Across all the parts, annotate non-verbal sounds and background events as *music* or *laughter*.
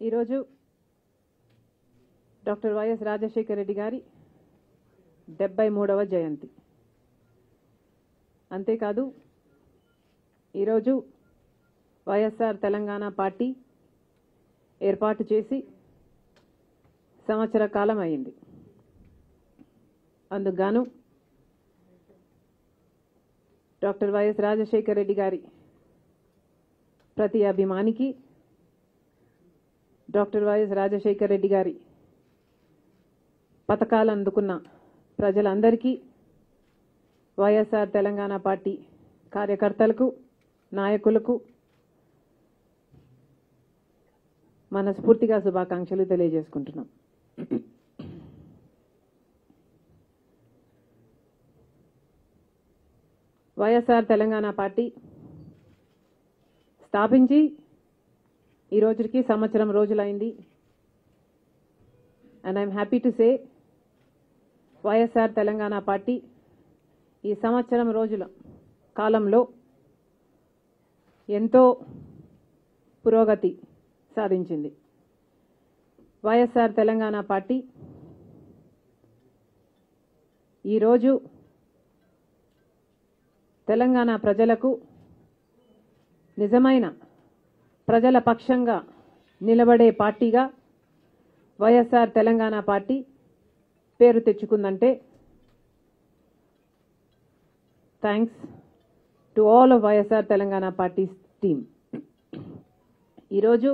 ఈరోజు doctor YS Rajasekhara Reddy గారి డెబ్బై మూడవ జయంతి. అంతేకాదు ఈరోజు వైఎస్ఆర్ తెలంగాణ పార్టీ ఏర్పాటు చేసి సంవత్సర కాలం అయింది. అందుకుగాను డాక్టర్ వైఎస్ రాజశేఖర రెడ్డి గారి ప్రతి అభిమానికి డాక్టర్ వైఎస్ రాజశేఖర్ రెడ్డి గారి పథకాలు అందుకున్న ప్రజలందరికీ వైఎస్ఆర్ తెలంగాణ పార్టీ కార్యకర్తలకు నాయకులకు మనస్ఫూర్తిగా శుభాకాంక్షలు తెలియజేసుకుంటున్నాం. వైఎస్ఆర్ తెలంగాణ పార్టీ స్థాపించి ఈ రోజుకి సంవత్సరం రోజులైంది. And I'm happy to say YSR Telangana Party ఈ సంవత్సరం రోజుల కాలంలో ఎంతో పురోగతి సాధించింది. వైఎస్ఆర్ తెలంగాణ పార్టీ ఈరోజు తెలంగాణ ప్రజలకు నిజమైన ప్రజల పక్షంగా నిలబడే పార్టీగా వైఎస్ఆర్ తెలంగాణ పార్టీ పేరు తెచ్చుకుందంటే thanks to all of YSR Telangana Party team ఈరోజు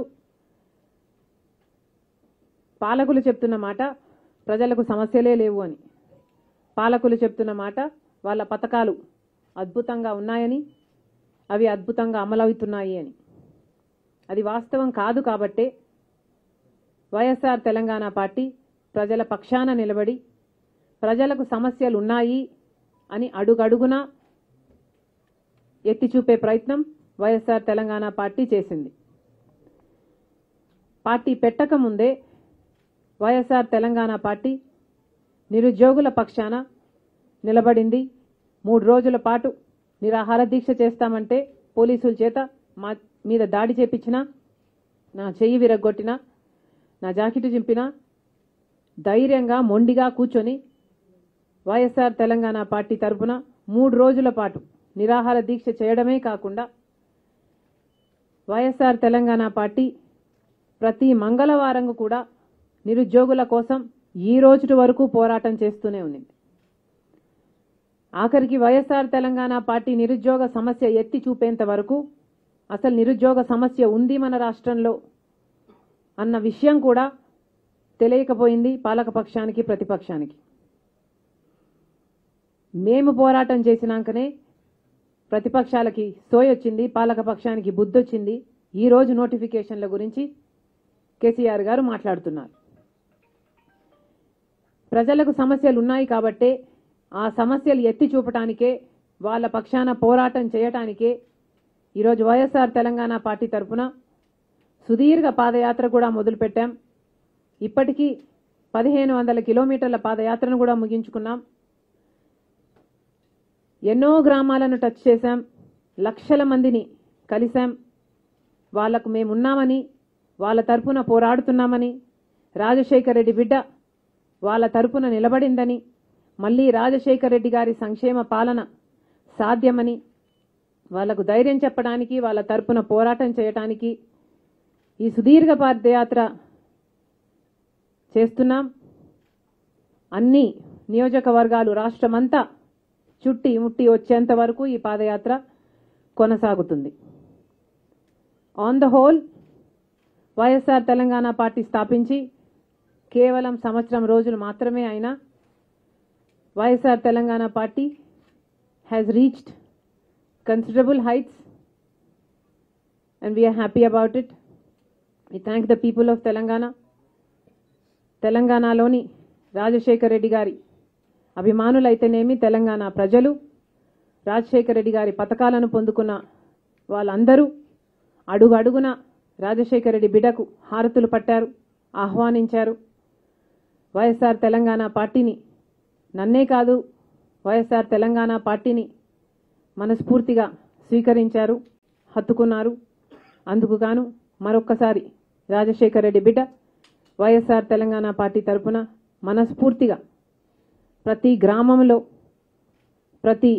పాలకులు చెప్తున్న మాట ప్రజలకు సమస్యలే లేవు అని. పాలకులు చెప్తున్న మాట వాళ్ళ పథకాలు అద్భుతంగా ఉన్నాయని అవి అద్భుతంగా అమలవుతున్నాయి అని. అది వాస్తవం కాదు కాబట్టే వైఎస్ఆర్ తెలంగాణ పార్టీ ప్రజల పక్షాన నిలబడి ప్రజలకు సమస్యలు ఉన్నాయి అని అడుగడుగునా ఎత్తి చూపే ప్రయత్నం వైఎస్ఆర్ తెలంగాణ పార్టీ చేసింది. పార్టీ పెట్టకముందే వైఎస్ఆర్ తెలంగాణ పార్టీ నిరుద్యోగుల పక్షాన నిలబడింది. మూడు రోజుల పాటు నిరాహార దీక్ష చేస్తామంటే పోలీసుల చేత మా మీద దాడి చేపించినా నా చెయ్యి విరగొట్టినా నా జాకెట్ చింపినా ధైర్యంగా మొండిగా కూర్చొని వైఎస్ఆర్ తెలంగాణ పార్టీ తరపున మూడు రోజుల పాటు నిరాహార దీక్ష చేయడమే కాకుండా వైఎస్ఆర్ తెలంగాణ పార్టీ ప్రతి మంగళవారం కూడా నిరుద్యోగుల కోసం ఈ రోజు వరకు పోరాటం చేస్తూనే ఉంది ఆఖరికి వైఎస్ఆర్ తెలంగాణ పార్టీ నిరుద్యోగ సమస్య ఎత్తి చూపేంత వరకు అసలు నిరుద్యోగ సమస్య ఉంది మన రాష్ట్రంలో అన్న విషయం కూడా తెలియకపోయింది పాలకపక్షానికి ప్రతిపక్షానికి. మేము పోరాటం చేసినాకనే ప్రతిపక్షాలకి సోయొచ్చింది పాలకపక్షానికి బుద్ధొచ్చింది ఈ రోజు నోటిఫికేషన్ల గురించి కేసీఆర్ గారు మాట్లాడుతున్నారు. ప్రజలకు సమస్యలు ఉన్నాయి కాబట్టే ఆ సమస్యలు ఎత్తి చూపటానికే వాళ్ళ పక్షాన పోరాటం చేయటానికే ఈరోజు వైఎస్ఆర్ తెలంగాణ పార్టీ తరఫున సుదీర్ఘ పాదయాత్ర కూడా మొదలుపెట్టాం. ఇప్పటికీ పదిహేను వందల కిలోమీటర్ల పాదయాత్రను కూడా ముగించుకున్నాం. ఎన్నో గ్రామాలను టచ్ చేశాం. లక్షల మందిని కలిశాం. వాళ్ళకు మేమున్నామని వాళ్ళ తరపున పోరాడుతున్నామని రాజశేఖర్ రెడ్డి బిడ్డ వాళ్ళ తరపున నిలబడిందని మళ్ళీ రాజశేఖర్ రెడ్డి గారి సంక్షేమ పాలన సాధ్యమని వాళ్ళకు ధైర్యం చెప్పడానికి వాళ్ళ తరపున పోరాటం చేయటానికి ఈ సుదీర్ఘ పాదయాత్ర చేస్తున్నాం. అన్ని నియోజకవర్గాలు రాష్ట్రమంతా చుట్టి ముట్టి వచ్చేంత వరకు ఈ పాదయాత్ర కొనసాగుతుంది. On the whole YSR Telangana Party స్థాపించి కేవలం సంవత్సరం రోజులు మాత్రమే అయినా YSR Telangana Party has reached considerable heights and we're happy about it we thank the people of Telangana తెలంగాణలోని రాజశేఖర్ రెడ్డి గారి అభిమానులైతేనేమి తెలంగాణ ప్రజలు రాజశేఖర్ రెడ్డి గారి పథకాలను పొందుకున్న వాళ్ళందరూ అడుగు అడుగున రాజశేఖర్ రెడ్డి బిడ్డకు హారతులు పట్టారు ఆహ్వానించారు. వైఎస్ఆర్ తెలంగాణ పార్టీని నన్నే కాదు వైఎస్ఆర్ తెలంగాణ పార్టీని మనస్ఫూర్తిగా స్వీకరించారు హత్తుకున్నారు. అందుకు గాను మరొక్కసారి రాజశేఖర్ రెడ్డి బిడ్డ వైఎస్ఆర్ తెలంగాణ పార్టీ తరపున మనస్ఫూర్తిగా ప్రతి గ్రామంలో ప్రతి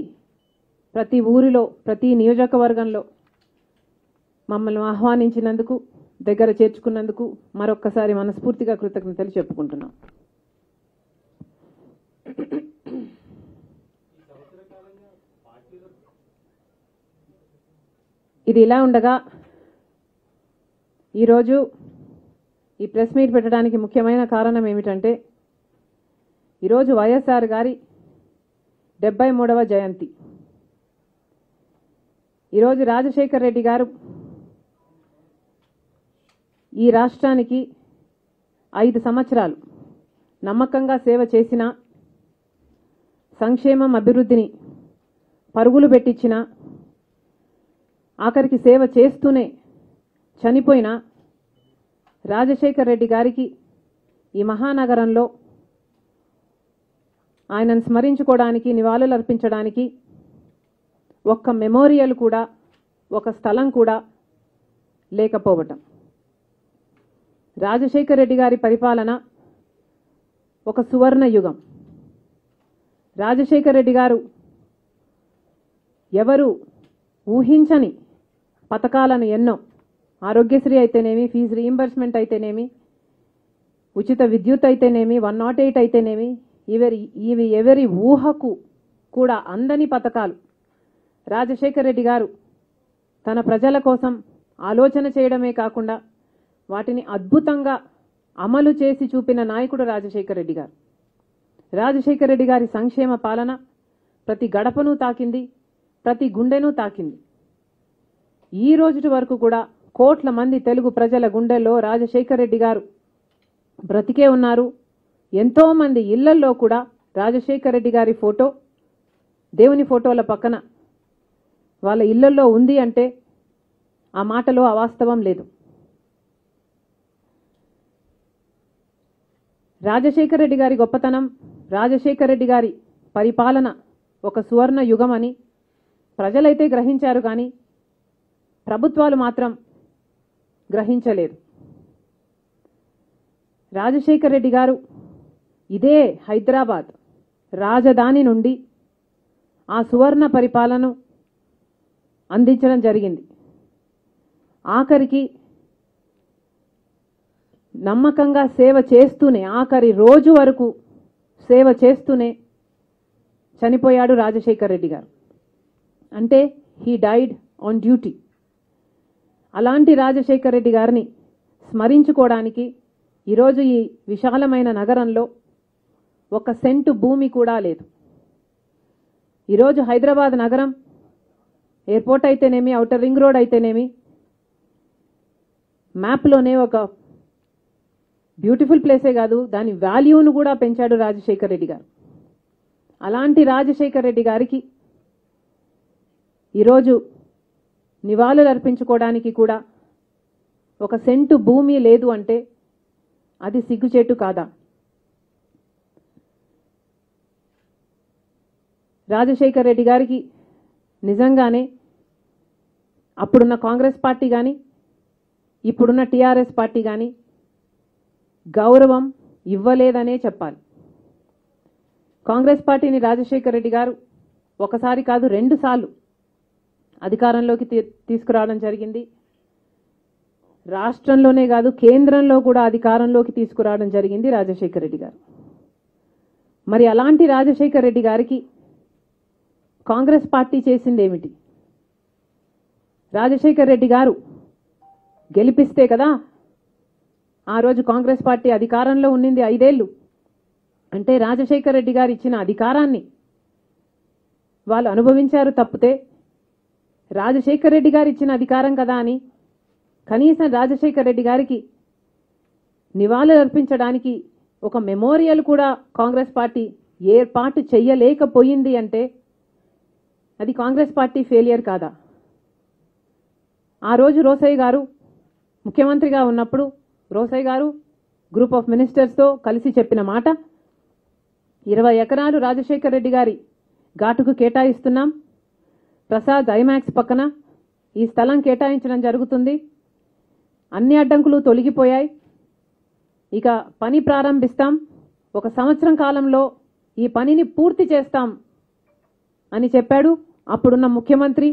ప్రతి ఊరిలో ప్రతి నియోజకవర్గంలో మమ్మల్ని ఆహ్వానించినందుకు దగ్గర చేర్చుకున్నందుకు మరొక్కసారి మనస్ఫూర్తిగా కృతజ్ఞతలు చెప్పుకుంటున్నాం. ఇది ఇలా ఉండగా ఈరోజు ఈ ప్రెస్ మీట్ పెట్టడానికి ముఖ్యమైన కారణం ఏమిటంటే ఈరోజు వైఎస్ఆర్ గారి డెబ్బై మూడవ జయంతి. ఈరోజు రాజశేఖర్ రెడ్డి గారు ఈ రాష్ట్రానికి ఐదు సంవత్సరాలు నమ్మకంగా సేవ చేసిన సంక్షేమం అభివృద్ధిని పరుగులు పెట్టించిన ఆఖరికి సేవ చేస్తూనే చనిపోయిన రాజశేఖర్ రెడ్డి గారికి ఈ మహానగరంలో ఆయనను స్మరించుకోవడానికి నివాళులు అర్పించడానికి ఒక్క మెమోరియల్ కూడా ఒక స్థలం కూడా లేకపోవటం. రాజశేఖర్ రెడ్డి గారి పరిపాలన ఒక సువర్ణ యుగం. రాజశేఖర్ రెడ్డి గారు ఎవరు ఊహించని పథకాలను ఎన్నో. ఆరోగ్యశ్రీ అయితేనేమి ఫీజు రీయింబర్స్మెంట్ అయితేనేమి ఉచిత విద్యుత్ అయితేనేమి వన్ నాట్ ఎయిట్ అయితేనేమి ఇవరి ఇవి ఎవరి ఊహకు కూడా అందని పథకాలు. రాజశేఖర్ రెడ్డి గారు తన ప్రజల కోసం ఆలోచన చేయడమే కాకుండా వాటిని అద్భుతంగా అమలు చేసి చూపిన నాయకుడు రాజశేఖర్ రెడ్డి గారు. రాజశేఖర్ రెడ్డి గారి సంక్షేమ పాలన ప్రతి గడపను తాకింది ప్రతి గుండెను తాకింది. ఈ రోజుటి వరకు కూడా కోట్ల మంది తెలుగు ప్రజల గుండెల్లో రాజశేఖర్ రెడ్డి గారు బ్రతికే ఉన్నారు. ఎంతోమంది ఇళ్ళల్లో కూడా రాజశేఖర్ రెడ్డి గారి ఫోటో దేవుని ఫోటోల పక్కన వాళ్ళ ఇళ్ళల్లో ఉంది అంటే ఆ మాటలో అవాస్తవం లేదు. రాజశేఖర్ రెడ్డి గారి గొప్పతనం రాజశేఖర్ రెడ్డి గారి పరిపాలన ఒక సువర్ణ యుగం అని ప్రజలైతే గ్రహించారు కానీ ప్రభుత్వాలు మాత్రం గ్రహించలేదు. రాజశేఖర్ రెడ్డి గారు ఇదే హైదరాబాద్ రాజధాని నుండి ఆ సువర్ణ పరిపాలన అందించడం జరిగింది. ఆఖరికి నమ్మకంగా సేవ చేస్తూనే ఆఖరి రోజు వరకు సేవ చేస్తూనే చనిపోయాడు రాజశేఖర్ రెడ్డి గారు. అంటే హీ డైడ్ ఆన్ డ్యూటీ అలాంటి రాజశేఖర్ రెడ్డి గారిని స్మరించుకోవడానికి ఈరోజు ఈ విశాలమైన నగరంలో ఒక సెంటు భూమి కూడా లేదు. ఈరోజు హైదరాబాద్ నగరం ఎయిర్పోర్ట్ అయితేనేమి అవుటర్ రింగ్ రోడ్ అయితేనేమి మ్యాప్లోనే ఒక బ్యూటిఫుల్ ప్లేసే కాదు దాని వాల్యూను కూడా పెంచాడు రాజశేఖర్ రెడ్డి గారు. అలాంటి రాజశేఖర్ రెడ్డి గారికి ఈరోజు నివాళులు అర్పించుకోవడానికి కూడా ఒక సెంటు భూమి లేదు అంటే అది సిగ్గుచేటు కాదా? రాజశేఖర్ రెడ్డి గారికి నిజంగానే అప్పుడున్న కాంగ్రెస్ పార్టీ కానీ ఇప్పుడున్న టీఆర్ఎస్ పార్టీ కానీ గౌరవం ఇవ్వలేదనే చెప్పాలి. కాంగ్రెస్ పార్టీని రాజశేఖర్ రెడ్డి గారు ఒకసారి కాదు రెండుసార్లు అధికారంలోకి తీ- తీసుకురావడం జరిగింది. రాష్ట్రంలోనే కాదు కేంద్రంలో కూడా అధికారంలోకి తీసుకురావడం జరిగింది రాజశేఖర్ రెడ్డి గారు. మరి అలాంటి రాజశేఖర్ రెడ్డి గారికి కాంగ్రెస్ పార్టీ చేసింది ఏమిటి? రాజశేఖర్ రెడ్డి గారు గెలిపిస్తే కదా ఆ రోజు కాంగ్రెస్ పార్టీ అధికారంలో ఉన్నింది ఐదేళ్ళు అంటే రాజశేఖర్ రెడ్డి గారు ఇచ్చిన అధికారాన్ని వాళ్ళు అనుభవించారు తప్పితే రాజశేఖర్ రెడ్డి గారు ఇచ్చిన అధికారం కదా అని? కనీసం రాజశేఖర్ రెడ్డి గారికి నివాళులు అర్పించడానికి ఒక మెమోరియల్ కూడా కాంగ్రెస్ పార్టీ ఏర్పాటు చెయ్యలేకపోయింది అంటే అది కాంగ్రెస్ పార్టీ ఫెయిలియర్ కాదా? ఆ రోజు రోసయ్య గారు ముఖ్యమంత్రిగా ఉన్నప్పుడు రోసయ్య గారు గ్రూప్ ఆఫ్ మినిస్టర్స్తో కలిసి చెప్పిన మాట ఇరవై ఎకరాలు రాజశేఖర్ రెడ్డి గారి ఘాటుకు కేటాయిస్తున్నాం ప్రసాద్ ఐమాక్స్ పక్కన ఈ స్థలం కేటాయించడం జరుగుతుంది. అన్ని అడ్డంకులు తొలగిపోయాయి. ఇక పని ప్రారంభిస్తాం. ఒక సంవత్సరం కాలంలో ఈ పనిని పూర్తి చేస్తాం అని చెప్పాడు అప్పుడున్న ముఖ్యమంత్రి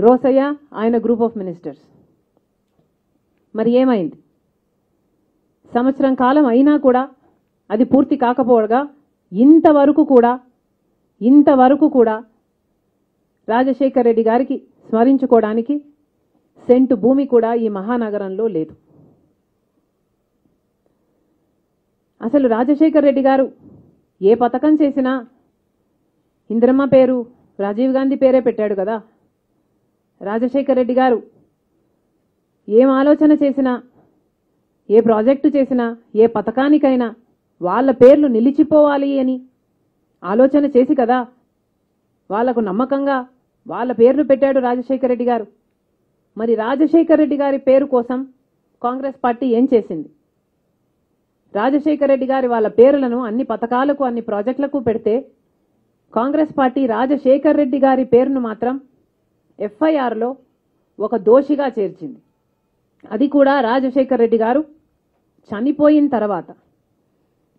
రోసయ్య ఆయన గ్రూప్ ఆఫ్ మినిస్టర్స్. మరి ఏమైంది? సంవత్సరం కాలం అయినా కూడా అది పూర్తి కాకపోవగా ఇంతవరకు కూడా ఇంతవరకు కూడా రాజశేఖర్ రెడ్డి గారికి స్మరించుకోవడానికి సెంటు భూమి కూడా ఈ మహానగరంలో లేదు. అసలు రాజశేఖర్ రెడ్డి గారు ఏ పథకం చేసినా ఇందిరమ్మ పేరు రాజీవ్ గాంధీ పేరే పెట్టాడు కదా. రాజశేఖర్ రెడ్డి గారు ఏం ఆలోచన చేసినా ఏ ప్రాజెక్టు చేసినా ఏ పథకానికైనా వాళ్ళ పేర్లు నిలిచిపోవాలి అని ఆలోచన చేసి కదా వాళ్ళకు నమ్మకంగా వాళ్ళ పేరును పెట్టాడు రాజశేఖర్ రెడ్డి గారు. మరి రాజశేఖర్ రెడ్డి గారి పేరు కోసం కాంగ్రెస్ పార్టీ ఏం చేసింది? రాజశేఖర్ రెడ్డి గారి వాళ్ళ పేర్లను అన్ని పథకాలకు అన్ని ప్రాజెక్టులకు పెడితే కాంగ్రెస్ పార్టీ రాజశేఖర్ రెడ్డి గారి పేరును మాత్రం ఎఫ్ఐఆర్లో ఒక దోషిగా చేర్చింది. అది కూడా రాజశేఖర్ రెడ్డి గారు చనిపోయిన తర్వాత.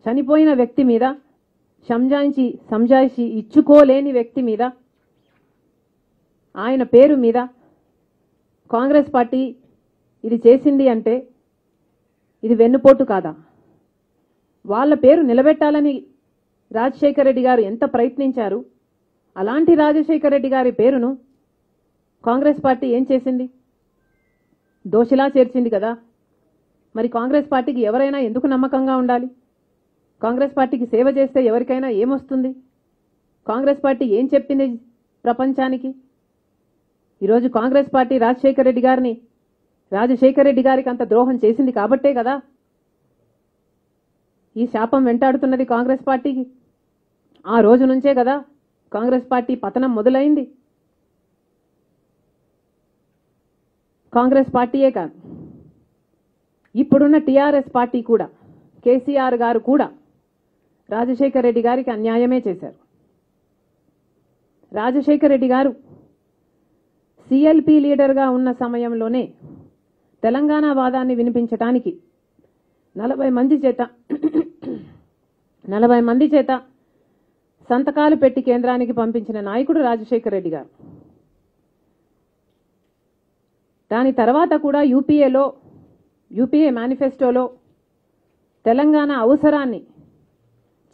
చనిపోయిన వ్యక్తి మీద సంజాయించి సంజాయిషి ఇచ్చుకోలేని వ్యక్తి మీద ఆయన పేరు మీద కాంగ్రెస్ పార్టీ ఇది చేసింది అంటే ఇది వెన్నుపోటు కాదా? వాళ్ళ పేరు నిలబెట్టాలని రాజశేఖర రెడ్డి గారు ఎంత ప్రయత్నించారు? అలాంటి రాజశేఖర రెడ్డి గారి పేరును కాంగ్రెస్ పార్టీ ఏం చేసింది? దోషిలా చేర్చింది కదా. మరి కాంగ్రెస్ పార్టీకి ఎవరైనా ఎందుకు నమ్మకంగా ఉండాలి? కాంగ్రెస్ పార్టీకి సేవ చేస్తే ఎవరికైనా ఏమొస్తుంది? కాంగ్రెస్ పార్టీ ఏం చెప్పింది ప్రపంచానికి? ఈరోజు కాంగ్రెస్ పార్టీ రాజశేఖర రెడ్డి గారిని రాజశేఖర రెడ్డి గారికి అంత ద్రోహం చేసింది కాబట్టే కదా? ఈ శాపం వెంటాడుతున్నది కాంగ్రెస్ పార్టీకి. ఆ రోజు నుంచే కదా కాంగ్రెస్ పార్టీ పతనం మొదలైంది. కాంగ్రెస్ పార్టీయే కాదు. ఇప్పుడున్న టీఆర్ఎస్ పార్టీ కూడా కేసీఆర్ గారు కూడా రాజశేఖర్ రెడ్డి గారికి అన్యాయమే చేశారు. రాజశేఖర్ రెడ్డి గారు సిఎల్పి లీడర్గా ఉన్న సమయంలోనే తెలంగాణ వాదాన్ని వినిపించటానికి నలభై మంది చేత *clears throat* నలభై మంది చేత సంతకాలు పెట్టి కేంద్రానికి పంపించిన నాయకుడు రాజశేఖర్ రెడ్డి గారు. దాని తర్వాత కూడా యూపీఏలో యూపీఏ మేనిఫెస్టోలో తెలంగాణ అవసరాన్ని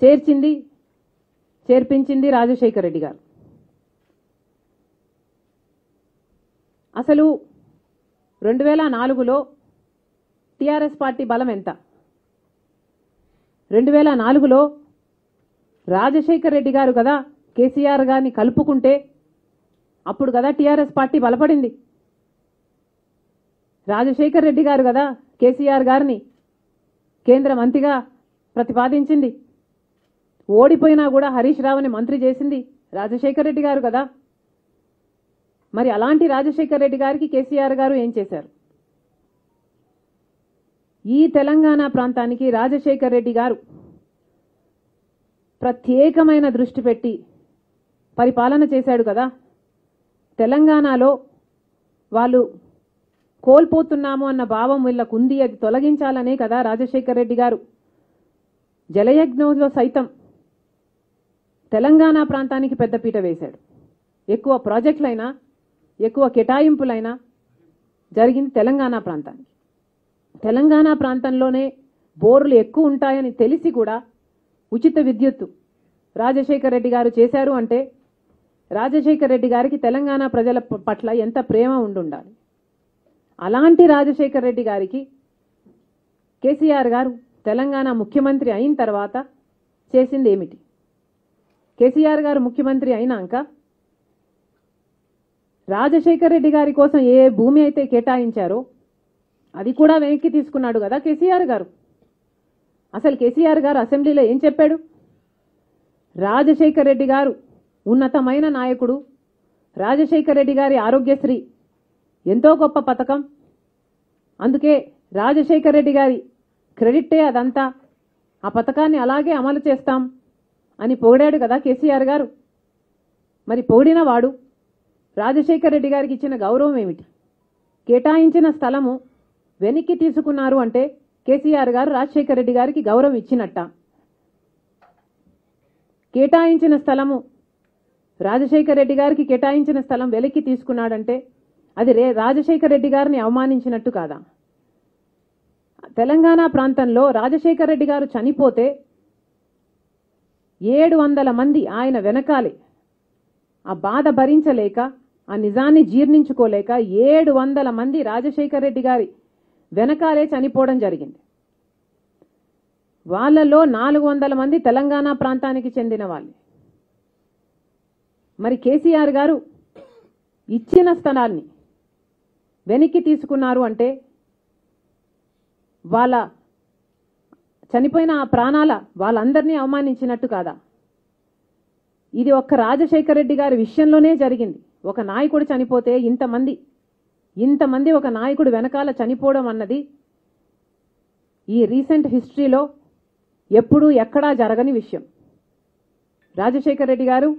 చేర్చింది చేర్పించింది రాజశేఖర్ రెడ్డి గారు. అసలు రెండు వేల నాలుగులో టీఆర్ఎస్ పార్టీ బలం ఎంత? రెండు వేల నాలుగులో రాజశేఖర్ రెడ్డి గారు కదా కేసీఆర్ గారిని కలుపుకుంటే అప్పుడు కదా టీఆర్ఎస్ పార్టీ బలపడింది. రాజశేఖర్ రెడ్డి గారు కదా కేసీఆర్ గారిని కేంద్ర మంత్రిగా ప్రతిపాదించింది. ఓడిపోయినా కూడా హరీష్ రావుని మంత్రి చేసింది రాజశేఖర్ రెడ్డి గారు కదా. మరి అలాంటి రాజశేఖర్ రెడ్డి గారికి కేసీఆర్ గారు ఏం చేశారు? ఈ తెలంగాణ ప్రాంతానికి రాజశేఖర్ రెడ్డి గారు ప్రత్యేకమైన దృష్టి పెట్టి పరిపాలన చేశాడు కదా. తెలంగాణలో వాళ్ళు కోల్పోతున్నాము అన్న భావం వీళ్ళకు ఉంది అది తొలగించాలనే కదా రాజశేఖర్ రెడ్డి గారు. జలయజ్ఞంలో సైతం తెలంగాణ ప్రాంతానికి పెద్దపీట వేశాడు. ఎక్కువ ప్రాజెక్టులైనా ఎక్కువ కేటాయింపులైనా జరిగింది తెలంగాణ ప్రాంతానికి. తెలంగాణ ప్రాంతంలోనే బోర్లు ఎక్కువ ఉంటాయని తెలిసి కూడా ఉచిత విద్యుత్తు రాజశేఖర్ రెడ్డి గారు చేశారు అంటే రాజశేఖర్ రెడ్డి గారికి తెలంగాణ ప్రజల పట్ల ఎంత ప్రేమ ఉండుండాలి? అలాంటి రాజశేఖర్ రెడ్డి గారికి కేసీఆర్ గారు తెలంగాణ ముఖ్యమంత్రి అయిన తర్వాత చేసింది ఏమిటి? కేసీఆర్ గారు ముఖ్యమంత్రి అయినాక రాజశేఖర్ రెడ్డి గారి కోసం ఏ భూమి అయితే కేటాయించారో అది కూడా వెనక్కి తీసుకున్నాడు కదా కేసీఆర్ గారు. అసలు కేసీఆర్ గారు అసెంబ్లీలో ఏం చెప్పాడు? రాజశేఖర్ రెడ్డి గారు ఉన్నతమైన నాయకుడు రాజశేఖర్ రెడ్డి గారి ఆరోగ్యశ్రీ ఎంతో గొప్ప పథకం. అందుకే రాజశేఖర్ రెడ్డి గారి క్రెడిట్టే అదంతా. ఆ పథకాన్ని అలాగే అమలు చేస్తాం అని పొగిడాడు కదా కేసీఆర్ గారు. మరి పొగిడిన వాడు రాజశేఖర్ రెడ్డి గారికి ఇచ్చిన గౌరవం ఏమిటి? కేటాయించిన స్థలము వెనక్కి తీసుకున్నారు అంటే కేసీఆర్ గారు రాజశేఖర రెడ్డి గారికి గౌరవం ఇచ్చినట్ట. కేటాయించిన స్థలము రాజశేఖర రెడ్డి గారికి కేటాయించిన స్థలం వెనక్కి తీసుకున్నాడంటే అది రే రాజశేఖర రెడ్డి గారిని అవమానించినట్టు కాదా? తెలంగాణ ప్రాంతంలో రాజశేఖర రెడ్డి గారు చనిపోతే ఏడు వందల మంది ఆయన వెనకాలే ఆ బాధ భరించలేక ఆ నిజాన్ని జీర్ణించుకోలేక ఏడు వందల మంది రాజశేఖర్ రెడ్డి గారి వెనకాలే చనిపోవడం జరిగింది. వాళ్ళలో నాలుగు వందల మంది తెలంగాణ ప్రాంతానికి చెందిన వాళ్ళే. మరి కేసీఆర్ గారు ఇచ్చిన స్థలాన్ని వెనక్కి తీసుకున్నారు అంటే వాళ్ళ చనిపోయిన ఆ ప్రాణాల వాళ్ళందరినీ అవమానించినట్టు కాదా? ఇది ఒక్క రాజశేఖర రెడ్డి గారి విషయంలోనే జరిగింది. ఒక నాయకుడు చనిపోతే ఇంతమంది ఇంతమంది ఒక నాయకుడు వెనకాల చనిపోవడం అన్నది ఈ రీసెంట్ హిస్టరీలో ఎప్పుడూ ఎక్కడా జరగని విషయం. Rajasekhar Reddy garu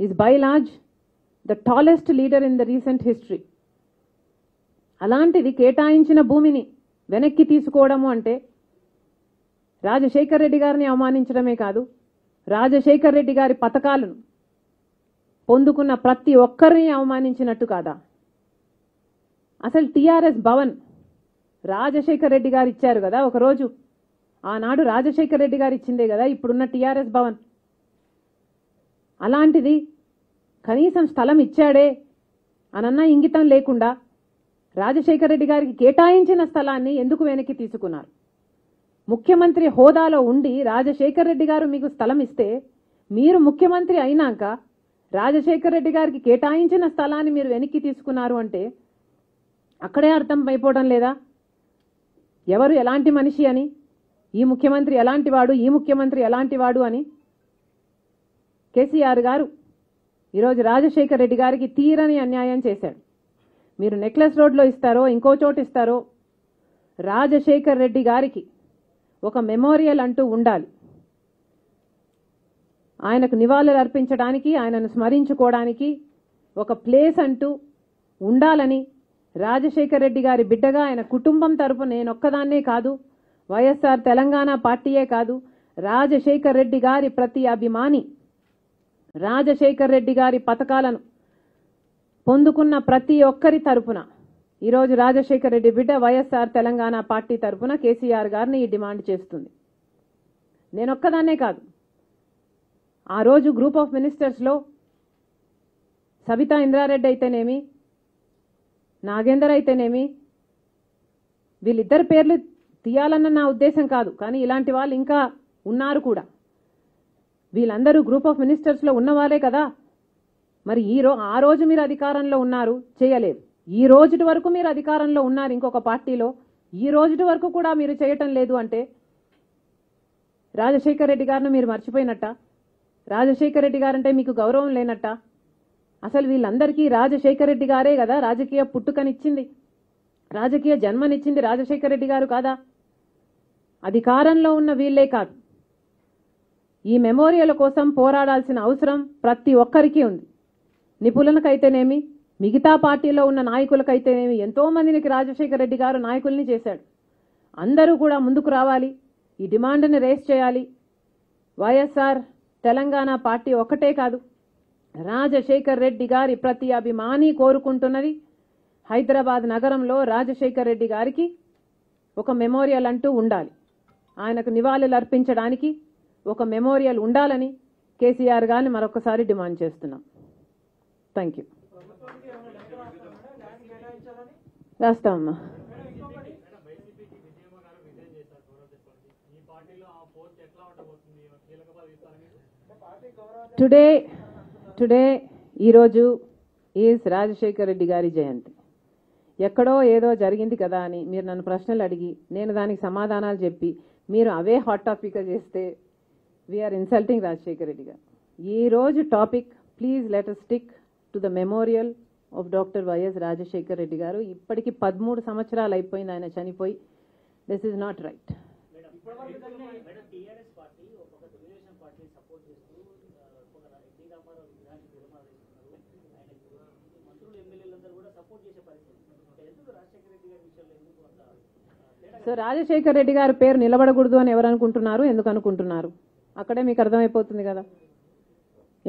is by large the tallest leader in the recent history అలాంటిది కేటాయించిన భూమిని వెనక్కి తీసుకోవడము అంటే రాజశేఖర్ రెడ్డి గారిని అవమానించడమే కాదు రాజశేఖర్ రెడ్డి గారి పథకాలను పొందుకున్న ప్రతి ఒక్కరిని అవమానించినట్టు కాదా? అసలు టిఆర్ఎస్ భవన్ రాజశేఖర్ రెడ్డి గారు ఇచ్చారు కదా ఒకరోజు. ఆనాడు రాజశేఖర్ రెడ్డి గారు ఇచ్చిందే కదా ఇప్పుడున్న టీఆర్ఎస్ భవన్. అలాంటిది కనీసం స్థలం ఇచ్చాడే అనన్న ఇంగితం లేకుండా రాజశేఖర రెడ్డి గారికి కేటాయించిన స్థలాన్ని ఎందుకు వెనక్కి తీసుకున్నారు? ముఖ్యమంత్రి హోదాలో ఉండి రాజశేఖర రెడ్డి గారు మీకు స్థలం ఇస్తే మీరు ముఖ్యమంత్రి అయినాక రాజశేఖర రెడ్డి గారికి కేటాయించిన స్థలాన్ని మీరు వెనక్కి తీసుకున్నారు అంటే అక్కడే అర్థం అయిపోవడం లేదా? ఎవరు ఎలాంటి మనిషి అని? ఈ ముఖ్యమంత్రి ఎలాంటి వాడు? ఈ ముఖ్యమంత్రి ఎలాంటి వాడు అని? కేసీఆర్ గారు ఈరోజు రాజశేఖర రెడ్డి గారికి తీరని అన్యాయం చేశాడు. మీరు నెక్లెస్ రోడ్లో ఇస్తారో ఇంకో చోటు ఇస్తారో రాజశేఖర్ రెడ్డి గారికి ఒక మెమోరియల్ అంటూ ఉండాలి. ఆయనకు నివాళులు అర్పించడానికి ఆయనను స్మరించుకోవడానికి ఒక ప్లేస్ అంటూ ఉండాలని రాజశేఖర్ రెడ్డి గారి బిడ్డగా ఆయన కుటుంబం తరపు నేనొక్కదాన్నే కాదు వైఎస్ఆర్ తెలంగాణ పార్టీయే కాదు రాజశేఖర్ రెడ్డి గారి ప్రతి అభిమాని రాజశేఖర్ రెడ్డి గారి పథకాలను పొందుకున్న ప్రతి ఒక్కరి తరపున ఈరోజు రాజశేఖర రెడ్డి బిడ్డ వైఎస్ఆర్ తెలంగాణ పార్టీ తరపున కేసీఆర్ గారిని ఈ డిమాండ్ చేస్తుంది. నేనొక్కదాన్నే కాదు. ఆ రోజు గ్రూప్ ఆఫ్ మినిస్టర్స్లో సబితా ఇంద్రారెడ్డి అయితేనేమి నాగేందర్ అయితేనేమి వీళ్ళిద్దరి పేర్లు తీయాలన్న నా ఉద్దేశం కాదు కానీ ఇలాంటి వాళ్ళు ఇంకా ఉన్నారు కూడా. వీళ్ళందరూ గ్రూప్ ఆఫ్ మినిస్టర్స్లో ఉన్నవాళ్ళే కదా. మరి ఈ రో ఆ రోజు మీరు అధికారంలో ఉన్నారు చేయలేదు. ఈ రోజుటి వరకు మీరు అధికారంలో ఉన్నారు ఇంకొక పార్టీలో. ఈ రోజుటి వరకు కూడా మీరు చేయటం లేదు అంటే రాజశేఖర్ రెడ్డి గారిని మీరు మర్చిపోయినట్ట? రాజశేఖర్ రెడ్డి గారంటే మీకు గౌరవం లేనట్ట? అసలు వీళ్ళందరికీ రాజశేఖర్ రెడ్డి గారే కదా రాజకీయ పుట్టుకనిచ్చింది. రాజకీయ జన్మనిచ్చింది రాజశేఖర్ రెడ్డి గారు కాదా? అధికారంలో ఉన్న వీళ్ళే కాదు. ఈ మెమోరియల్ కోసం పోరాడాల్సిన అవసరం ప్రతి ఒక్కరికి ఉంది. నిపుణులకైతేనేమి మిగతా పార్టీలో ఉన్న నాయకులకైతేనేమి ఎంతో మందికి రాజశేఖర రెడ్డి గారు నాయకుల్ని చేశాడు. అందరూ కూడా ముందుకు రావాలి ఈ డిమాండ్ని రేస్ చేయాలి. వైఎస్ఆర్ తెలంగాణ పార్టీ ఒక్కటే కాదు. రాజశేఖర్ రెడ్డి గారి ప్రతి అభిమాని కోరుకుంటున్నది. హైదరాబాద్ నగరంలో రాజశేఖర్ రెడ్డి గారికి ఒక మెమోరియల్ అంటూ ఉండాలి. ఆయనకు నివాళులు అర్పించడానికి ఒక మెమోరియల్ ఉండాలని కేసీఆర్ గారిని మరొకసారి డిమాండ్ చేస్తున్నాం. థ్యాంక్ యూ రాస్తామమ్మా టుడే టుడే ఈరోజు ఈజ్ రాజశేఖర్ రెడ్డి గారి జయంతి. ఎక్కడో ఏదో జరిగింది కదా అని మీరు నన్ను ప్రశ్నలు అడిగి నేను దానికి సమాధానాలు చెప్పి మీరు అవే హాట్ టాపిక్గా చేస్తే వీఆర్ ఇన్సల్టింగ్ రాజశేఖర్ రెడ్డి గారు. ఈరోజు topic please let stick to the memorial of doctor YS Rajasekhar Reddy garu. ఇప్పటికి పదమూడు సంవత్సరాలు అయిపోయింది ఆయన చనిపోయి. This is not right madam TRS party ఒక పక్క తెలుగుదేశం పార్టీ సపోర్ట్ చేస్తూ ఆ, ఒక ఎన్టీ రామారావు విగ్రహానికి తీర్మానం చేస్తున్నారు ఆయన మంత్రులు ఎమ్మెల్యేలందరూ కూడా సపోర్ట్ చేసే పరిస్థితి ఎందుకు రాజశేఖర రెడ్డి గారి విషయంలో ఎందుకు అంత ఆ, తేడా సో రాజశేఖర్ రెడ్డి గారి పేరు నిలబడకూడదు అని ఎవరు అనుకుంటున్నారు? ఎందుకు అనుకుంటున్నారు? అక్కడే మీకు అర్థమైపోతుంది కదా.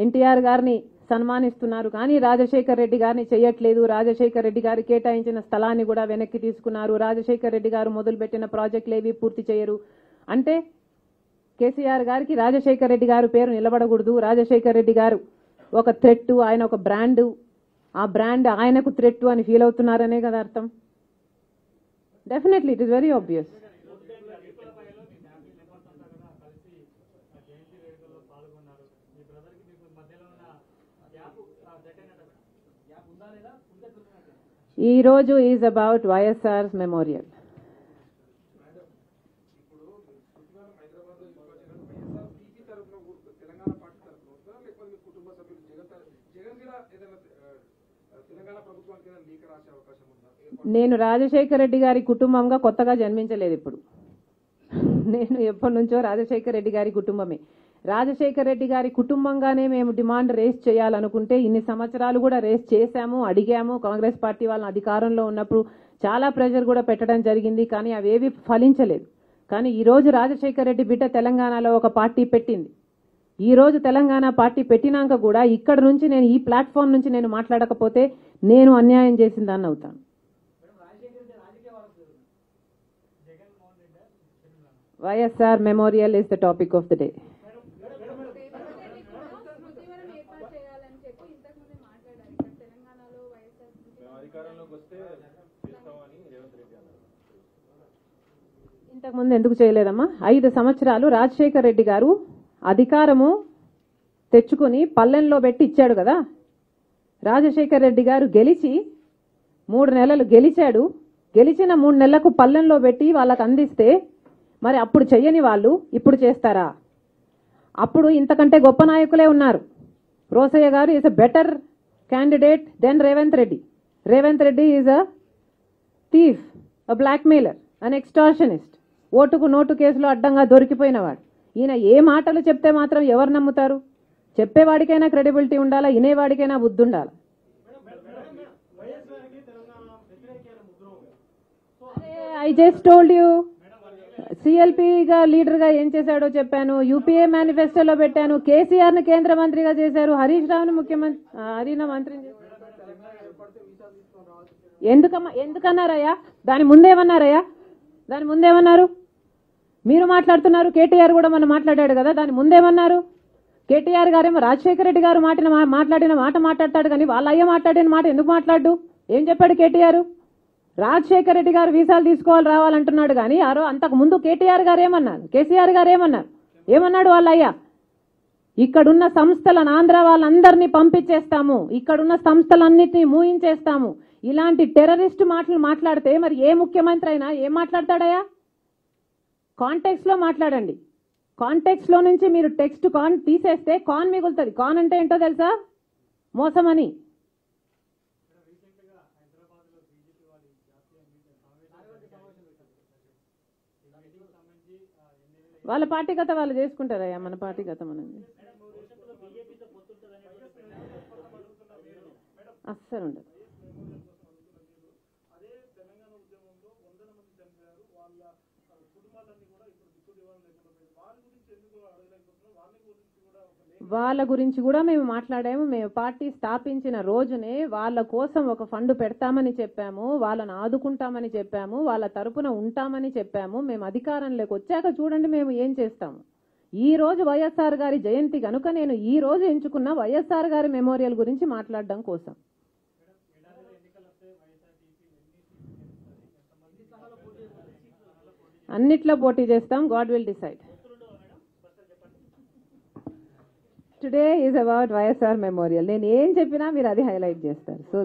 ఎన్టీఆర్ గారిని సన్మానిస్తున్నారు కానీ రాజశేఖర్ రెడ్డి గారిని చేయట్లేదు. రాజశేఖర్ రెడ్డి గారు కేటాయించిన స్థలాన్ని కూడా వెనక్కి తీసుకున్నారు. రాజశేఖర్ రెడ్డి గారు మొదలుపెట్టిన ప్రాజెక్టులు ఏవి పూర్తి చేయరు. అంటే కేసీఆర్ గారికి రాజశేఖర్ రెడ్డి గారు పేరు నిలబడకూడదు. రాజశేఖర్ రెడ్డి గారు ఒక థ్రెట్ ఆయన ఒక బ్రాండు ఆ బ్రాండ్ ఆయనకు థ్రెట్ అని ఫీల్ అవుతున్నారనే కదా అర్థం? Definitely it is very obvious ఈరోజు ఈజ్ అబౌట్ వైఎస్ఆర్ మెమోరియల్ ఇప్పుడు శుక్రవారం హైదరాబాద్లో వైఎస్ఆర్ టీపీ తరఫున తెలంగాణ పార్టీ తరఫున వస్తారా లేకపోతే మీ కుటుంబ సభ్యులు జగన్ తర- జగన్ కూడా ఏదైనా ఆ, తెలంగాణ ప్రభుత్వానికి ఏదైనా లేఖ రాసే అవకాశం ఉందా నేను రాజశేఖర రెడ్డి గారి కుటుంబంగా కొత్తగా జన్మించలేదు ఇప్పుడు. నేను ఎప్పటి నుంచో రాజశేఖర రెడ్డి గారి కుటుంబమే. రాజశేఖర రెడ్డి గారి కుటుంబంగానే మేము డిమాండ్ రేస్ చేయాలనుకుంటే ఇన్ని సంవత్సరాలు కూడా రేస్ చేశాము అడిగాము. కాంగ్రెస్ పార్టీ వాళ్ళని అధికారంలో ఉన్నప్పుడు చాలా ప్రెషర్ కూడా పెట్టడం జరిగింది కానీ అవేవి ఫలించలేదు. కానీ ఈరోజు రాజశేఖర రెడ్డి బిడ్డ తెలంగాణలో ఒక పార్టీ పెట్టింది. ఈరోజు తెలంగాణ పార్టీ పెట్టినాక కూడా ఇక్కడ నుంచి నేను ఈ ప్లాట్ఫామ్ నుంచి నేను మాట్లాడకపోతే నేను అన్యాయం చేసిందాన్ని అవుతాను. YSR memorial is the topic of the day ఇంతకుముందు ఎందుకు చేయలేదమ్మా? ఐదు సంవత్సరాలు రాజశేఖర్ రెడ్డి గారు అధికారము తెచ్చుకుని పల్లెంలో పెట్టి ఇచ్చాడు కదా? రాజశేఖర్ రెడ్డి గారు గెలిచి మూడు నెలలు గెలిచాడు. గెలిచిన మూడు నెలలకు పల్లెంలో పెట్టి వాళ్ళకు అందిస్తే మరి అప్పుడు చెయ్యని వాళ్ళు ఇప్పుడు చేస్తారా? అప్పుడు ఇంతకంటే గొప్ప నాయకులే ఉన్నారు. Rosaiah garu is a better candidate than Revanth Reddy Revanth Reddy is a thief a blackmailer an extortionist ఓటుకు నోటు కేసులో అడ్డంగా దొరికిపోయినవాడు. ఈయన ఏ మాటలు చెప్తే మాత్రం ఎవరు నమ్ముతారు? చెప్పేవాడికైనా క్రెడిబిలిటీ ఉండాలా? వినేవాడికైనా బుద్ధి ఉండాలా? ఐ జస్ట్ టోల్డ్ యూ సిఎల్పిగా లీడర్గా ఏం చేశాడో చెప్పాను. యూపీఏ మేనిఫెస్టోలో పెట్టాను. కేసీఆర్ను కేంద్ర మంత్రిగా చేశారు. హరీష్ రావుని ముఖ్యమంత్రి ఆ, హరిన మంత్రిని చేశారు. ఎందుకమ్మా ఎందుకన్నారయ్యా? దాని ముందేమన్నారయ్యా? దాని ముందేమన్నారు? మీరు మాట్లాడుతున్నారు. కేటీఆర్ కూడా మనం మాట్లాడాడు కదా దాని ముందేమన్నారు? కేటీఆర్ గారేమో రాజశేఖర రెడ్డి గారు మాటిన మా- మాట్లాడిన మాట మాట్లాడతాడు కానీ వాళ్ళ అయ్యే మాట్లాడిన మాట ఎందుకు మాట్లాడు ఏం చెప్పాడు కేటీఆర్ రాజశేఖర రెడ్డి గారు వీసాలు తీసుకోవాలి రావాలంటున్నాడు కానీ ఆరో అంతకు ముందు కేటీఆర్ గారు ఏమన్నారు? కేసీఆర్ గారు ఏమన్నారు? ఏమన్నాడు వాళ్ళ ఇక్కడున్న సంస్థలను ఆంధ్ర వాళ్ళందరినీ పంపించేస్తాము. ఇక్కడున్న సంస్థలన్నిటినీ మూయించేస్తాము. ఇలాంటి టెర్రరిస్ట్ మాటలు మాట్లాడితే మరి ఏ ముఖ్యమంత్రి అయినా ఏం మాట్లాడతాడయా కాంటెక్స్లో మాట్లాడండి. కాంటెక్స్లో నుంచి మీరు టెక్స్ట్ కాన్ తీసేస్తే కాన్ మిగులుతుంది. కాన్ అంటే ఏంటో తెలుసా? మోసమని. వాళ్ళ పార్టీ కథ వాళ్ళు చేసుకుంటారయ్యా మన పార్టీ కథ మనది అస్సలు ఉండదు అదే తెలంగాణ ఉద్యమంలో వందల మంది చనిపోయారు వాళ్ళ ఆ, కుటుంబాలన్నీ కూడా ఇప్పుడు దిక్కు దివాణం లేకుండా పోయింది వాళ్ళ గురించి ఎందుకు అడగలేకపోతున్నారు వాళ్ళ గురించి కూడా ఒక లేఖ వాళ్ళ గురించి కూడా మేము మాట్లాడాము. మేము పార్టీ స్థాపించిన రోజునే వాళ్ళ కోసం ఒక ఫండ్ పెడతామని చెప్పాము. వాళ్ళని ఆదుకుంటామని చెప్పాము. వాళ్ళ తరపున ఉంటామని చెప్పాము. మేము అధికారంలోకి వచ్చాక చూడండి మేము ఏం చేస్తాము. ఈ రోజు వైఎస్ఆర్ గారి జయంతి కనుక నేను ఈ రోజు ఎంచుకున్న వైఎస్ఆర్ గారి మెమోరియల్ గురించి మాట్లాడడం కోసం. అన్నిట్లో పోటీ చేస్తాం. God will decide. Today is about YSR memorial నేను ఏం చెప్పినా మీరు అది హైలైట్ చేస్తారు. సో